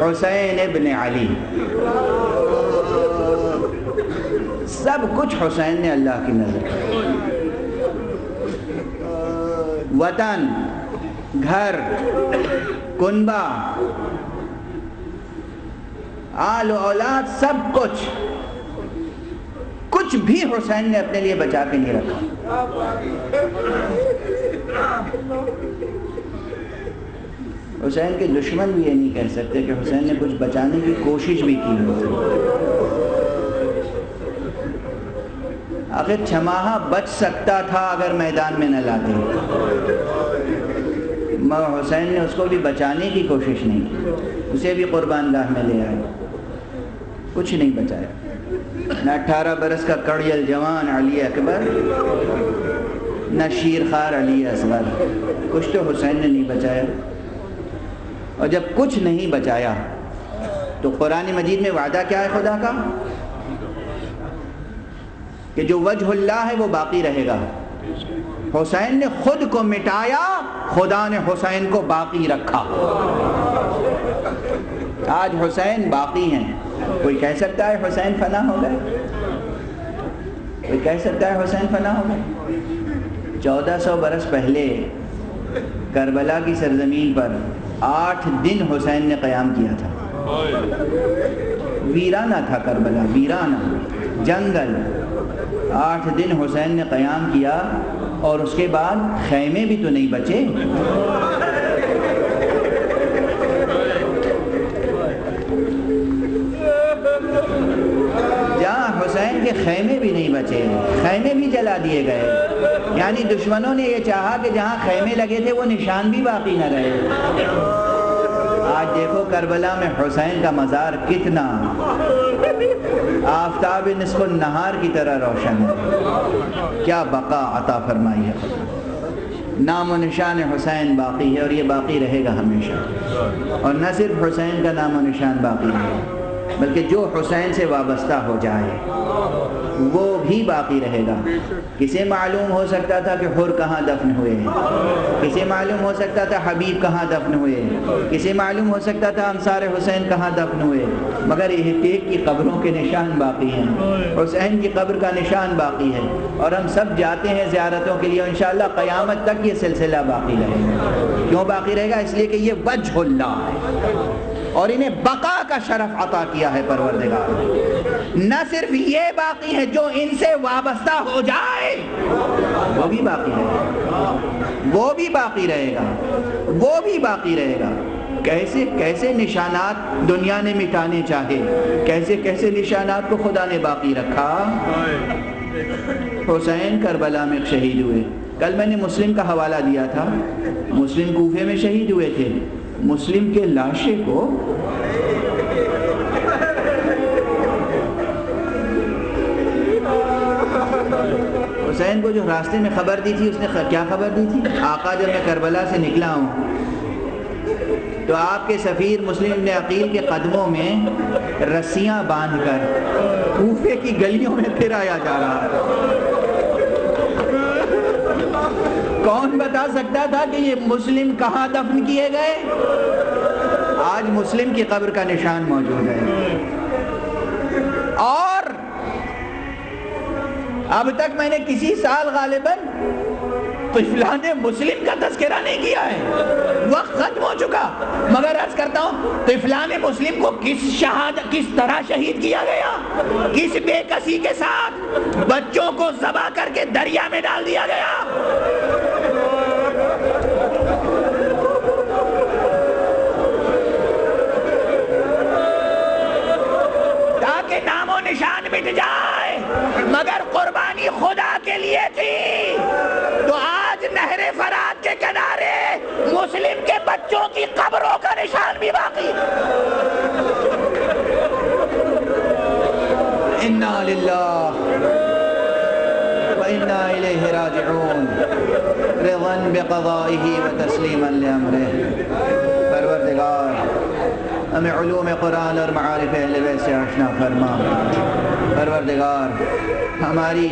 हुसैन इब्न अली। सब कुछ हुसैन ने अल्लाह की नज़र वतन, घर, कुनबा, आल औलाद, सब कुछ। कुछ भी हुसैन ने अपने लिए बचा के नहीं रखा। हुसैन के दुश्मन भी ये नहीं कह सकते कि हुसैन ने कुछ बचाने की कोशिश भी की होती आखिर छमाहा बच सकता था अगर मैदान में न लाते। मगर हुसैन ने उसको भी बचाने की कोशिश नहीं की। उसे भी कुर्बान गाह में ले आए। कुछ नहीं बचाया। न अठारह बरस का कड़ियल जवान अली अकबर, न शीर खार अली असगर। कुछ तो हुसैन ने नहीं बचाया। और जब कुछ नहीं बचाया तो कुरान मजीद में वादा क्या है खुदा का? कि जो वजहुल्ला है वो बाकी रहेगा। हुसैन ने खुद को मिटाया, खुदा ने हुसैन को बाकी रखा। आज हुसैन बाकी हैं। कोई कह सकता है हुसैन फना हो गए? कोई कह सकता है हुसैन फना हो गए? चौदह सौ बरस पहले करबला की सरजमीन पर आठ दिन हुसैन ने क़्याम किया था। वीराना था करबला, वीराना, जंगल। आठ दिन हुसैन ने क़्याम किया और उसके बाद खैमे भी तो नहीं बचे। के खैमे भी नहीं बचे खैमे भी जला दिए गए। यानी दुश्मनों ने यह चाहा कि जहाँ खैमे लगे थे, वो निशान भी बाकी न रहे। आज देखो करबला में हुसैन का मज़ार कितना। आफ्ताब नस्ब नहार की तरह रोशन है। क्या बका अता फरमाई है नाम निशान हुसैन बाकी है और ये बाकी रहेगा हमेशा। और न सिर्फ़ हुसैन का नाम निशान बाकी है। बल्कि जो हुसैन से वाबस्ता हो जाए, वो भी बाकी रहेगा। किसे मालूम हो सकता था कि हुर कहाँ दफन हुए? हैं किसे मालूम हो सकता था हबीब कहाँ दफन हुए? किसे मालूम हो सकता था अंसार हुसैन कहाँ दफन हुए? मगर एहतेक की कब्रों के निशान बाकी हैं। हुसैन की कब्र का निशान बाकी है। और हम सब जाते हैं ज़्यारतों के लिए इन क़यामत तक ये सिलसिला बाकी रहेगा। क्यों बाकी रहेगा? इसलिए कि ये वजहुल्ला है। और इन्हें बका का शरफ अता किया है परवरदिगार। न सिर्फ़ ये बाकी है जो इनसे वाबस्ता हो जाए, वो भी बाकी रहेगा वो भी बाकी रहेगा। वो भी बाकी रहेगा। कैसे कैसे निशानात दुनिया ने मिटाने चाहे? कैसे कैसे निशानात को खुदा ने बाकी रखा? हुसैन करबला में शहीद हुए। कल मैंने मुस्लिम का हवाला दिया था। मुस्लिम कूफे में शहीद हुए थे। मुस्लिम के लाशे को हुसैन को जो रास्ते में खबर दी थी, उसने क्या खबर दी थी? आका जब मैं करबला से निकला हूँ तो आपके सफ़ीर मुस्लिम ने अकील के कदमों में रस्सियाँ बाँध कर कूफे की गलियों में फिराया जा रहा कौन बता सकता था कि ये मुस्लिम कहाँ दफन किए गए? आज मुस्लिम की कब्र का निशान मौजूद है। और अब तक मैंने किसी साल गालिबन तिफलान मुस्लिम का तस्करा नहीं किया है। वक्त खत्म हो चुका। मगर अर्ज़ करता हूँ तिफलान मुस्लिम को किस शहाद, किस तरह शहीद किया गया? किस बेकसी के साथ बच्चों को जबा करके दरिया में डाल दिया गया? के किनारे मुस्लिम के बच्चों की कब्रों का निशान भी बाकी। इन्ना इन्ना राजिऊन। व तस्लीमन परवरदिगार, हमें कुरान और मारफ से आशना फरमा। परवरदिगार, हमारी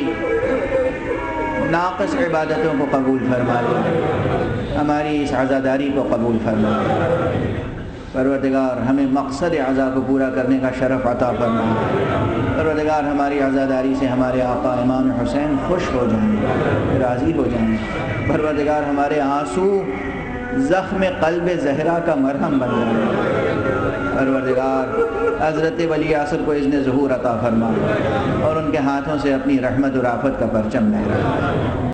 नाकस इबादतों को कबूल फरमा हमारी इस आज़ादारी को कबूल फरमा परवरदिगार हमें मकसद अज़ा को पूरा करने का शरफ़ अता फरमा परवरदिगार हमारी आज़ादारी से हमारे आका इमाम हुसैन खुश हो जाएँ राज़ी हो जाएँ परवरदिगार हमारे आँसू ज़ख्म कल्ब जहरा का मरहम बन जाए परवरदिगार, हज़रत वली आसर को इसने जहूर अता फरमा और उनके हाथों से अपनी रहमत और आफत का परचम लहरा